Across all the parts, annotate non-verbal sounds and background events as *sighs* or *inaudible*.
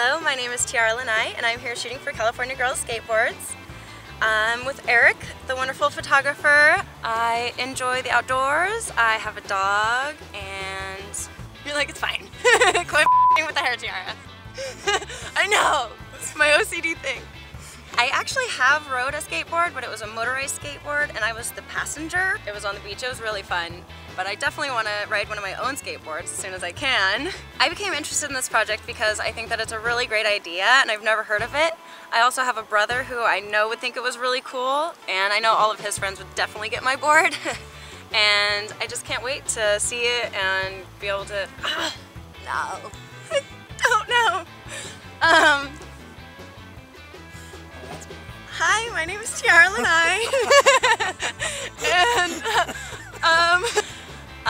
my name is Tiara Lanai and I'm here shooting for California Girls Skateboards. I'm with Eric, the wonderful photographer. I enjoy the outdoors. I have a dog and *laughs* you're like, it's fine. *laughs* Quit with the hair tiara. *laughs* I know, it's my OCD thing. I actually have rode a skateboard, but it was a motorized skateboard and I was the passenger. It was on the beach, it was really fun. But I definitely want to ride one of my own skateboards as soon as I can. I became interested in this project because I think that it's a really great idea and I've never heard of it. I also have a brother who I know would think it was really cool and I know all of his friends would definitely get my board. *laughs* and I just can't wait to see it and be able to, *sighs* no, I *laughs* don't know. Um, Hi, my name is Tiara Lanai. *laughs*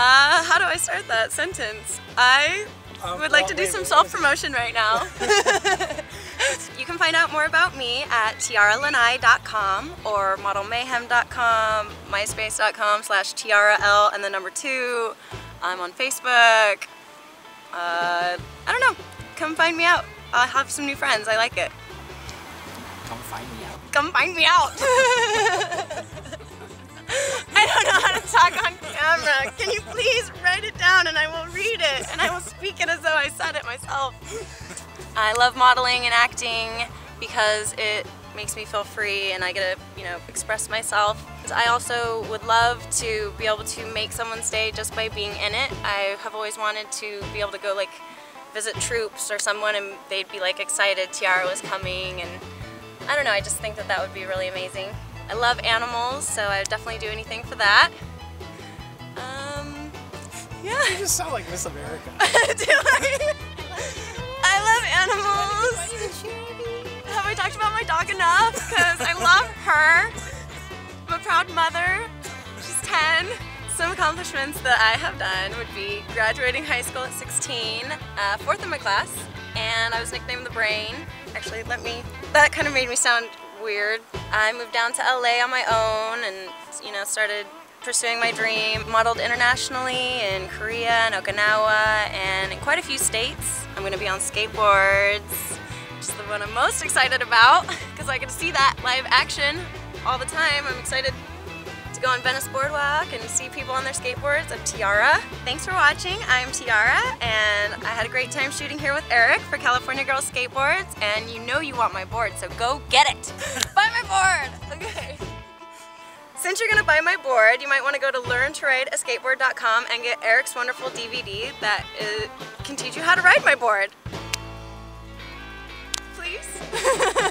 uh, how do I start that sentence? I Um, would like to do some self-promotion right now. *laughs* *laughs* you can find out more about me at tiaralanai.com or modelmayhem.com, myspace.com slash tiara-l and the number two. I'm on Facebook. Uh, I don't know. Come find me out. I'll have some new friends. I like it. Come find me out. Come find me out. *laughs* I don't know how to talk on camera. Write it down and I will read it and I will speak it as though I said it myself. *laughs* I love modeling and acting because it makes me feel free and I get to, you know, express myself. I also would love to be able to make someone's day just by being in it. I have always wanted to be able to go like visit troops or someone and they'd be like excited Tiara was coming and I don't know, I just think that that would be really amazing. I love animals, so I would definitely do anything for that. Yeah. You just sound like Miss America. *laughs* do I? I love animals. Have I talked about my dog enough? Because I love her. I'm a proud mother. She's 10. Some accomplishments that I have done would be graduating high school at 16, uh, fourth in my class, and I was nicknamed the Brain. Actually, let me, that kind of made me sound weird. I moved down to LA on my own and, you know, started pursuing my dream. Modeled internationally in Korea and Okinawa and in quite a few states. I'm going to be on skateboards, which is the one I'm most excited about *laughs* because I to see that live action all the time. I'm excited to go on Venice Boardwalk and see people on their skateboards. I'm Tiara. Thanks for watching. I'm Tiara and I had a great time shooting here with Eric for California Girls Skateboards and you know you want my board so go get it. *laughs* Buy my board! Okay. Since you're going to buy my board, you might want to go to learntorideaskateboard.com and get Eric's wonderful DVD that can teach you how to ride my board. Please? *laughs*